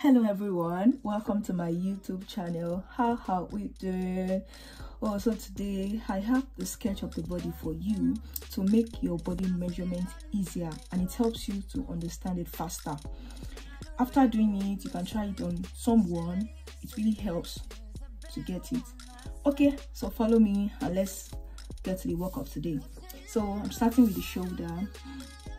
hello everyone. Welcome to my youtube channel. How how we doing? Oh so today i have the sketch of the body for you to make your body measurement easier and it helps you to understand it faster. After doing it you can try it on someone. It really helps to get it. Okay so follow me and let's get to the work of today. So i'm starting with the shoulder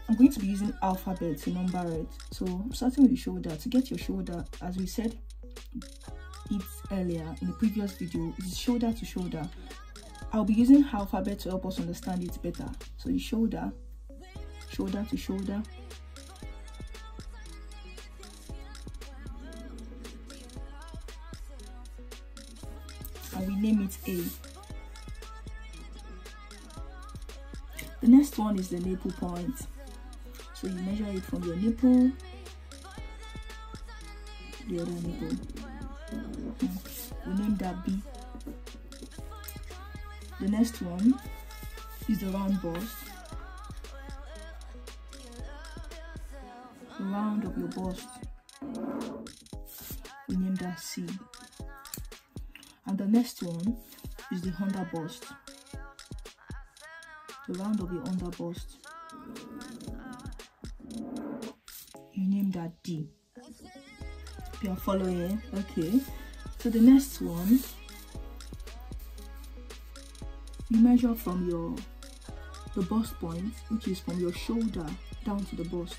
I'm going to be using alphabet to number it. So I'm starting with the shoulder. To get your shoulder, as we said it earlier in the previous video, it is shoulder to shoulder. I'll be using alphabet to help us understand it better. So the shoulder, shoulder to shoulder. And we name it A. The next one is the nipple point so you measure it from your nipple the other nipple. We name that b the next one is the round bust. The round of your bust. We name that c. And the next one is the under bust. The round of your under bust that D. You are following, okay. So the next one, you measure from your the bust point, which is from your shoulder down to the bust.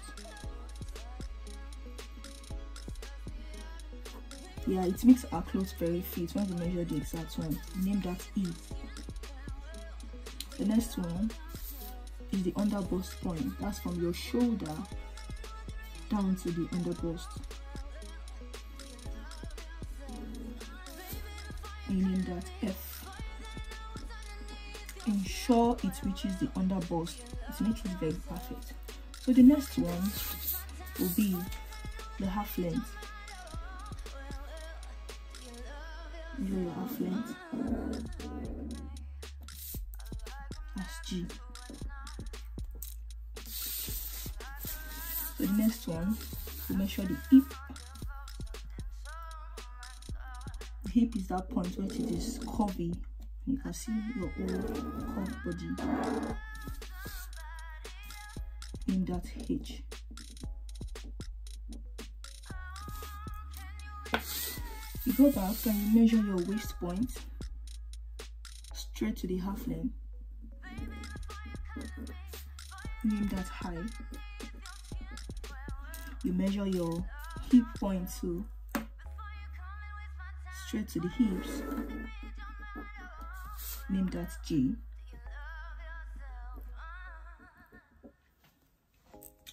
Yeah, it makes our clothes very fit when we measure the exact one. Name that E. The next one is the under bust point. That's from your shoulder down to the underbust meaning that F. Ensure it reaches the underbust it makes it very perfect. So the next one will be the half length. Enjoy your half length. That's G the next one we measure the hip the hip is that point where it is curvy. You can see your whole curved body in that H you go back and you measure your waist point straight to the half length. Name that high you measure your hip point to straight to the hips. Name that G.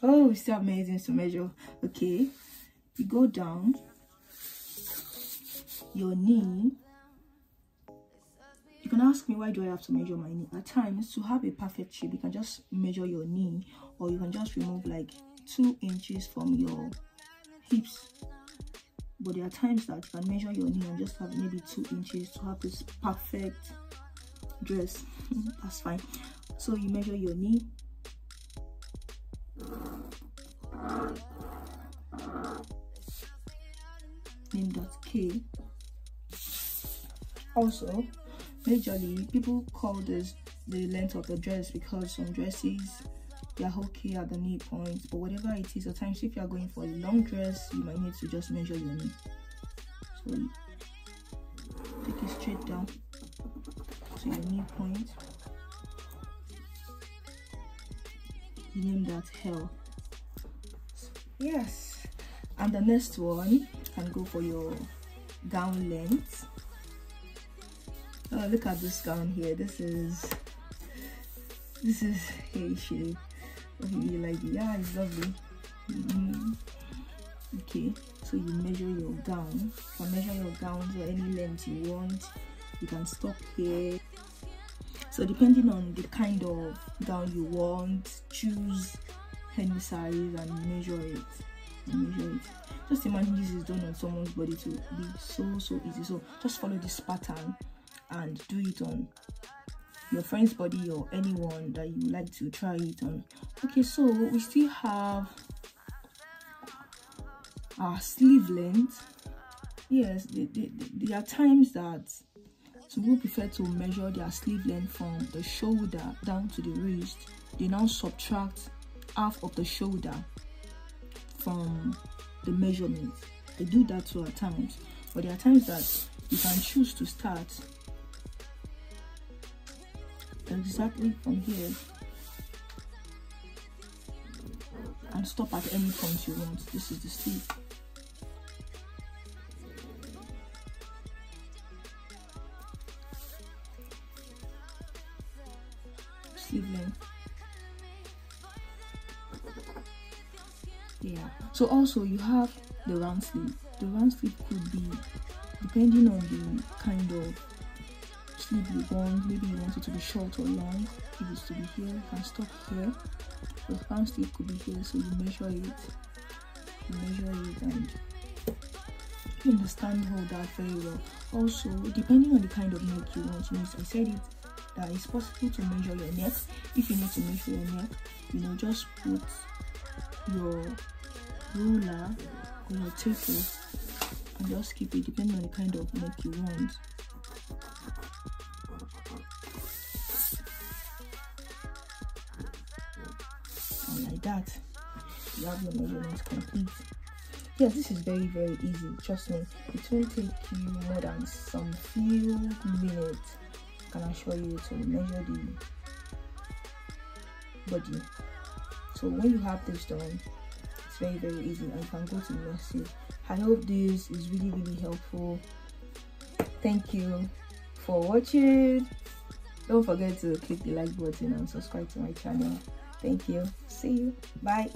Oh it's still amazing to measure. Okay you go down. Your knee. You can ask me why do I have to measure my knee? At times to have a perfect shape you can just measure your knee or you can just remove like two inches from your hips. But there are times that you can measure your knee and just have maybe two inches to have this perfect dress. That's fine. So you measure your knee. Name that k. Also majorly people call this the length of the dress because some dresses they're okay at the knee point but whatever it is at times if you are going for a long dress you might need to just measure your knee. So take it straight down to your knee point. You name that hell. Yes. And the next one can go for your gown length. Oh look at this gown here. This is this is hey you like yeah it's lovely. Mm -hmm. okay so you measure your gown you can measure your gowns or any length you want you can stop here. So depending on the kind of gown you want choose any size and measure it. And measure it. Just imagine this is done on someone's body to be so so easy. So just follow this pattern and do it on your friend's body or anyone that you like to try it on. Okay so we still have our sleeve length. Yes there are times that some people prefer to measure their sleeve length from the shoulder down to the wrist. They now subtract half of the shoulder from the measurement. They do that too at times. But there are times that you can choose to start exactly from here. And stop at any point you want. This is the sleeve sleeve length yeah. So also you have the round sleeve. The round sleeve could be depending on the kind of sleeve you want maybe you want it to be short or long. If it's to be here. You can stop here. Round sleeve could be here so you measure it. You measure it and you understand how that very well. Also depending on the kind of neck you want you know i said it that it's possible to measure your neck. If you need to measure your neck you know just put your ruler or your taper and just keep it depending on the kind of neck you want that. You have your measurements complete. Yeah this is very very easy. Trust me it won't take you more than some few minutes. I can assure you to measure the body? So when you have this done it's very very easy and you can go to the next i hope this is really really helpful. Thank you for watching. Don't forget to click the like button and subscribe to my channel thank you. See you. Bye